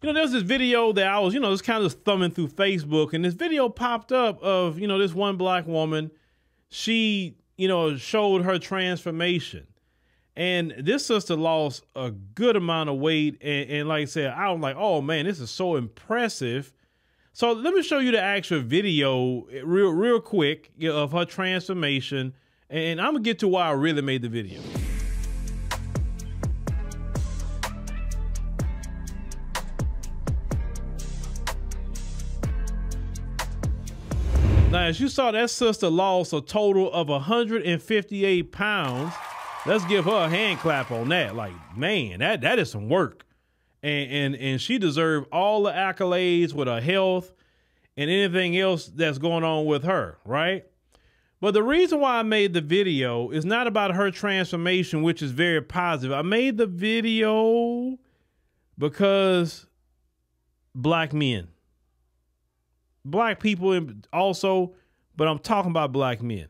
You know, there's this video that I was, you know, just kind of thumbing through Facebook, and this video popped up of, you know, this one black woman. She, you know, showed her transformation. And this sister lost a good amount of weight. And, and like I said, I was like, oh man, this is so impressive. So let me show you the actual video eh, real, real quick of her transformation. And I'm gonna get to why I really made the video. Now, as you saw, that sister lost a total of 158 pounds. Let's give her a hand clap on that. Like, man, that that is some work. And and and she deserved all the accolades with her health and anything else that's going on with her, right? But the reason why I made the video is not about her transformation, which is very positive. I made the video because black men black people also, but I'm talking about black men.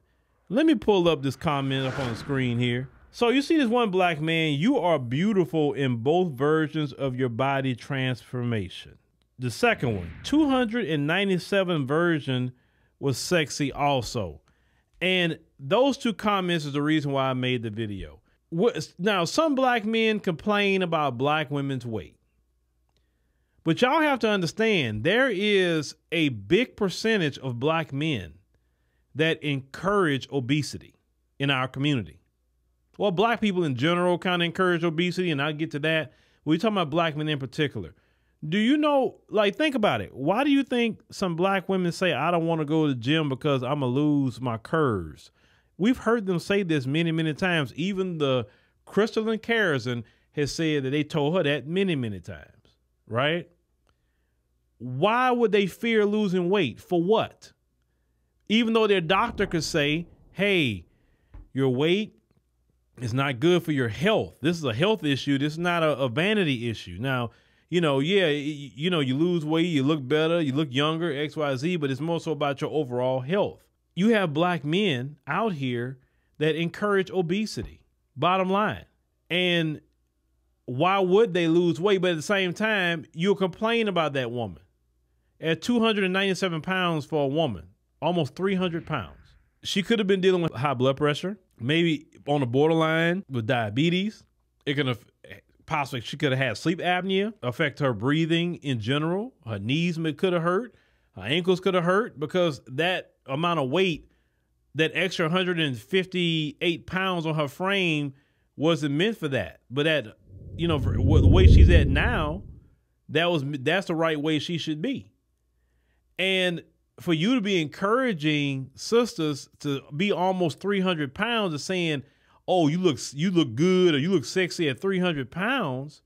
Let me pull up this comment up on the screen here. So you see this one black man, you are beautiful in both versions of your body transformation. The second one, 297 version was sexy also. And those two comments is the reason why I made the video. Now, some black men complain about black women's weight. But y'all have to understand there is a big percentage of black men that encourage obesity in our community. Well, black people in general kind of encourage obesity, and I'll get to that. We're talking about black men in particular. Do you know, like, think about it. Why do you think some black women say, I don't want to go to the gym because I'm going to lose my curves? We've heard them say this many, many times. Even the Crystalline Carrison has said that they told her that many, many times, right? Why would they fear losing weight? For what? Even though their doctor could say, hey, your weight is not good for your health. This is a health issue. This is not a, a vanity issue. Now, you know, yeah, you, you know, you lose weight, you look better, you look younger, XYZ, but it's more so about your overall health. You have black men out here that encourage obesity, bottom line. And why would they lose weight? But at the same time, you'll complain about that woman at 297 pounds for a woman, almost 300 pounds. She could have been dealing with high blood pressure, maybe on the borderline with diabetes. It could have possibly she could have had sleep apnea, affect her breathing in general. Her knees could have hurt, her ankles could have hurt because that amount of weight, that extra 158 pounds on her frame wasn't meant for that. But at you know, the way she's at now, that was that's the right way she should be. And for you to be encouraging sisters to be almost 300 pounds and saying, oh, you look you look good or you look sexy at 300 pounds,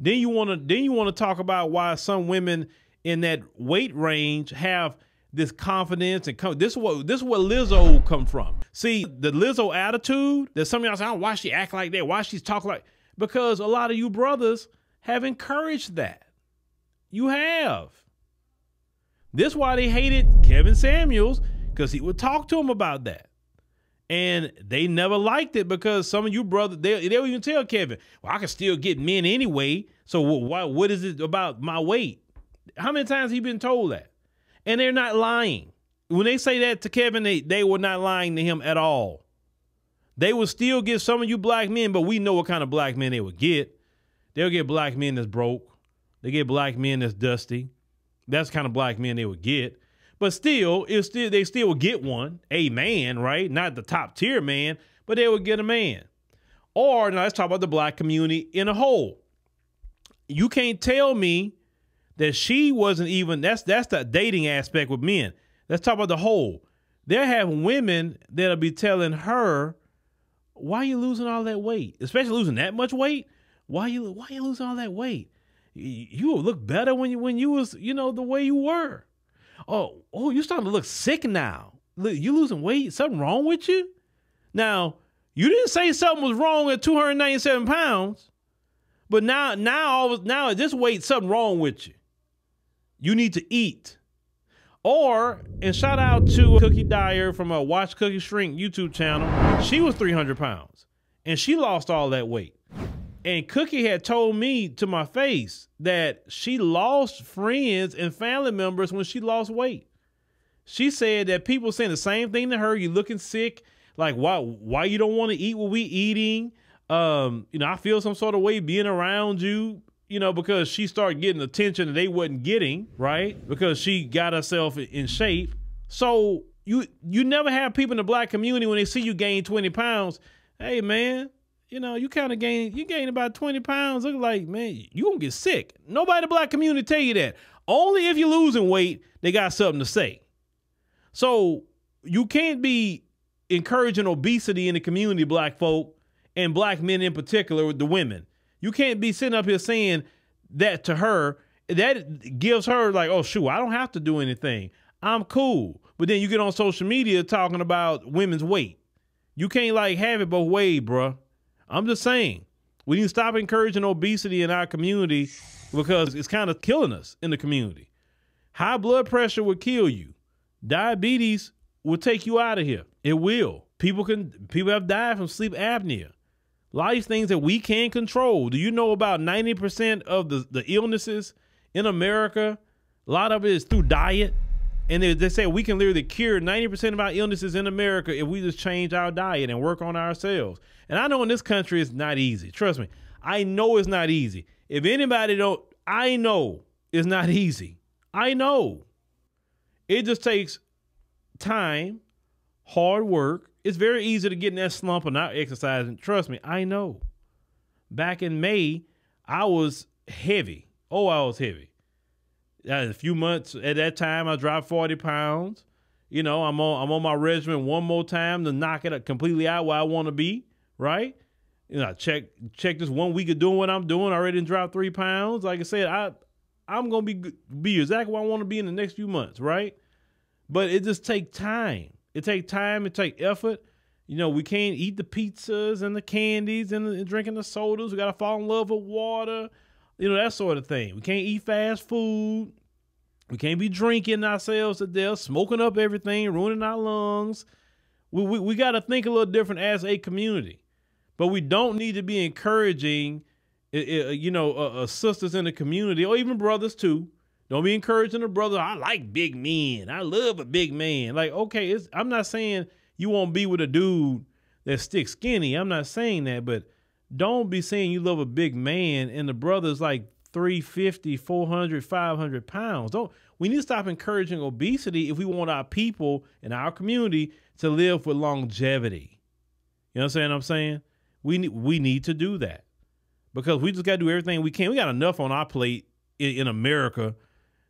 then you want to then you want to talk about why some women in that weight range have this confidence and come. This is what this is what Lizzo come from. See the Lizzo attitude that some of y'all say, oh, why she act like that? Why she's talk like? Because a lot of you brothers have encouraged that. You have. This why they hated Kevin Samuels because he would talk to him about that. And they never liked it because some of you brothers, they, they'll even tell Kevin, well, I can still get men anyway. So what, what is it about my weight? How many times he been told that? And they're not lying. When they say that to Kevin, they, they were not lying to him at all. They would still get some of you black men, but we know what kind of black men they would get. They'll get black men that's broke. They get black men that's dusty. That's kind of black men they would get. But still, it's still they still would get one, a man, right? Not the top tier man, but they would get a man. Or now let's talk about the black community in a whole. You can't tell me that she wasn't even that's that's the dating aspect with men. Let's talk about the whole. They're having women that'll be telling her, why are you losing all that weight? Especially losing that much weight. Why you why you losing all that weight? You will look better when you when you was you know the way you were. Oh oh, you starting to look sick now. Look, you losing weight. Something wrong with you? Now you didn't say something was wrong at 297 pounds, but now now now at this weight something wrong with you. You need to eat. Or, and shout out to Cookie Dyer from a Watch Cookie Shrink YouTube channel. She was 300 pounds and she lost all that weight. And Cookie had told me to my face that she lost friends and family members when she lost weight. She said that people saying the same thing to her. You looking sick? Like why? Why you don't want to eat what we eating? Um, you know, I feel some sort of way being around you. You know, because she started getting attention that they wasn't getting, right? Because she got herself in shape. So you you never have people in the black community when they see you gain 20 pounds. Hey man, you know, you kind of gain you gain about 20 pounds. Look like, man, you gonna get sick. Nobody in the black community tell you that. Only if you're losing weight, they got something to say. So you can't be encouraging obesity in the community, black folk, and black men in particular, with the women. You can't be sitting up here saying that to her. That gives her like, oh shoot, I don't have to do anything. I'm cool. But then you get on social media talking about women's weight. You can't like have it both ways, bruh. I'm just saying. We need to stop encouraging obesity in our community because it's kind of killing us in the community. High blood pressure will kill you. Diabetes will take you out of here. It will. People can people have died from sleep apnea. A lot of these things that we can't control. Do you know about 90% of the, the illnesses in America? A lot of it is through diet. And they, they say we can literally cure 90% of our illnesses in America if we just change our diet and work on ourselves. And I know in this country it's not easy. Trust me. I know it's not easy. If anybody don't, I know it's not easy. I know. It just takes time, hard work. It's very easy to get in that slump of not exercising. Trust me, I know. Back in May, I was heavy. Oh, I was heavy Uh, a few months at that time, I dropped 40 pounds. You know, I'm on I'm on my regimen one more time to knock it completely out where I want to be, right? You know, check check this one week of doing what I'm doing. I already dropped three pounds. Like I said, I I'm gonna be be exactly where I want to be in the next few months, right? But it just take time. It take time. It take effort. You know, we can't eat the pizzas and the candies and, the, and drinking the sodas. We gotta fall in love with water you know, that sort of thing. We can't eat fast food. We can't be drinking ourselves to death, smoking up everything, ruining our lungs. We, we, we got to think a little different as a community. But we don't need to be encouraging, you know, uh, uh, sisters in the community or even brothers too. Don't be encouraging the brother. I like big men. I love a big man. Like, okay, I'm not saying you won't be with a dude that's stick skinny. I'm not saying that, but don't be saying you love a big man and the brother's like 350, 400, 500 pounds. Don't we need to stop encouraging obesity if we want our people in our community to live with longevity. You know what I'm saying? I'm saying we need we need to do that because we just got to do everything we can. We got enough on our plate in, in America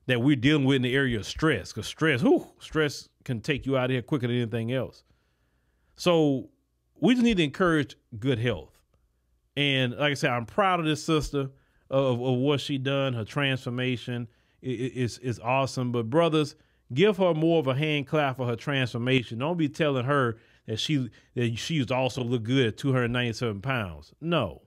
that we're dealing with in the area of stress because stress, whew, stress can take you out of here quicker than anything else. So we just need to encourage good health. And like I said, I'm proud of this sister of, of what she done. Her transformation is is awesome. But brothers, give her more of a hand clap for her transformation. Don't be telling her that she that she used to also look good at 297 pounds. No,